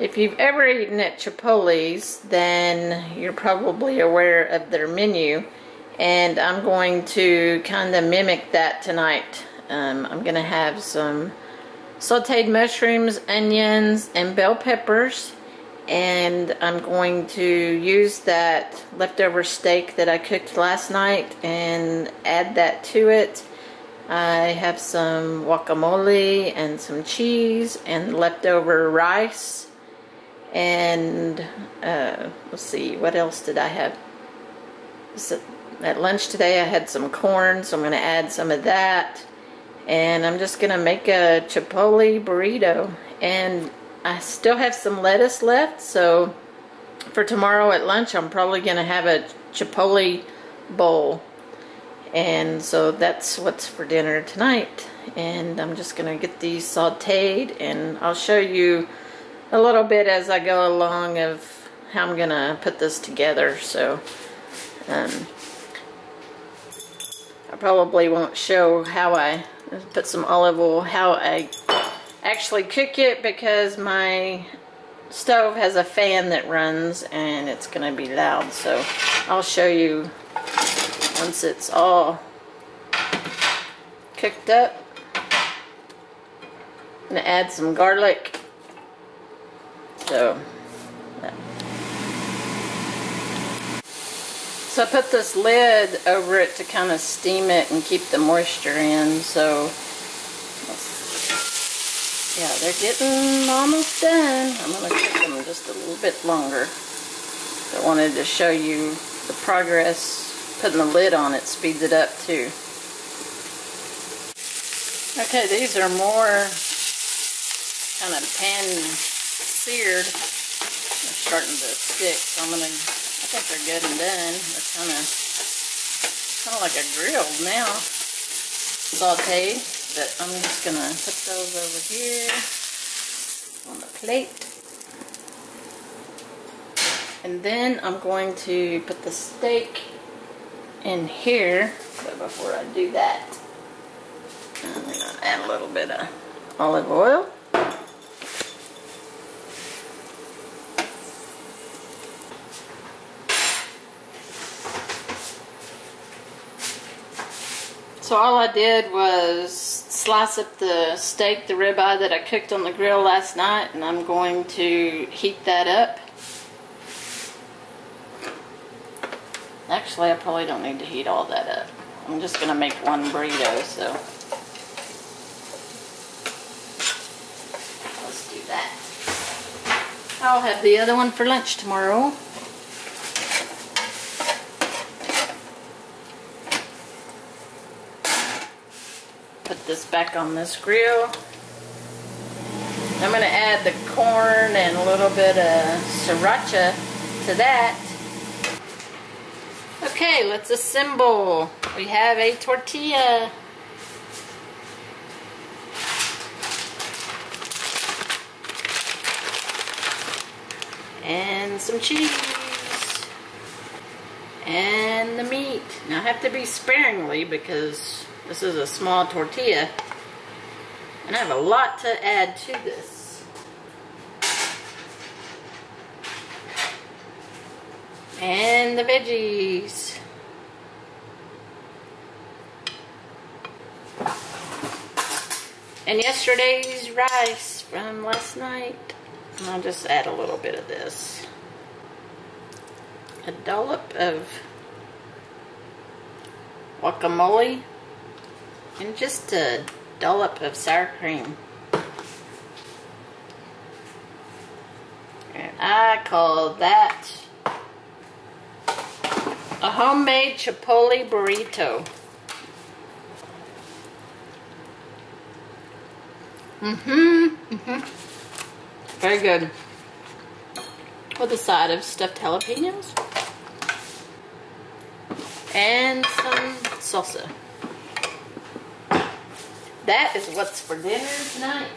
If you've ever eaten at Chipotle's, then you're probably aware of their menu. And I'm going to kind of mimic that tonight. Um, I'm going to have some sauteed mushrooms, onions, and bell peppers. And I'm going to use that leftover steak that I cooked last night and add that to it. I have some guacamole and some cheese and leftover rice and uh, let's see what else did I have? So at lunch today I had some corn so I'm gonna add some of that. And I'm just gonna make a chipotle burrito. And I still have some lettuce left so for tomorrow at lunch I'm probably gonna have a chipotle bowl. And so that's what's for dinner tonight. And I'm just gonna get these sauteed and I'll show you a little bit as I go along of how I'm gonna put this together so um, I probably won't show how I put some olive oil how I actually cook it because my stove has a fan that runs and it's gonna be loud so I'll show you once it's all cooked up. I'm going to add some garlic. So, so I put this lid over it to kind of steam it and keep the moisture in. So, yeah, they're getting almost done. I'm going to cook them just a little bit longer. I wanted to show you the progress putting the lid on it speeds it up too. Okay, these are more kind of pan seared. They're starting to stick, so I'm gonna, I think they're good and done. They're kind of, kind of like a grilled now. Sauteed, but I'm just gonna put those over here on the plate. And then I'm going to put the steak in here, but before I do that, I'm going to add a little bit of olive oil. So all I did was slice up the steak, the ribeye that I cooked on the grill last night, and I'm going to heat that up. Actually, I probably don't need to heat all that up. I'm just going to make one burrito, so let's do that. I'll have the other one for lunch tomorrow. This back on this grill. I'm going to add the corn and a little bit of sriracha to that. Okay, let's assemble. We have a tortilla. And some cheese. And the meat. Now I have to be sparingly because this is a small tortilla. And I have a lot to add to this. And the veggies. And yesterday's rice from last night. And I'll just add a little bit of this. A dollop of guacamole. And just a dollop of sour cream. And I call that a homemade chipotle burrito. Mm-hmm. Mm-hmm. Very good. With a side of stuffed jalapenos. And some salsa. That is what's for dinner tonight.